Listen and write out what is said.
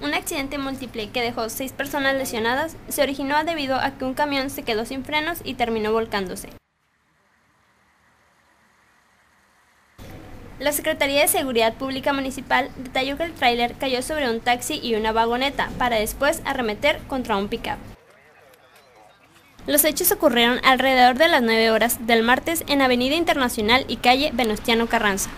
Un accidente múltiple que dejó seis personas lesionadas se originó debido a que un camión se quedó sin frenos y terminó volcándose. La Secretaría de Seguridad Pública Municipal detalló que el tráiler cayó sobre un taxi y una vagoneta para después arremeter contra un pickup. Los hechos ocurrieron alrededor de las 9 horas del martes en Avenida Internacional y calle Venustiano Carranza.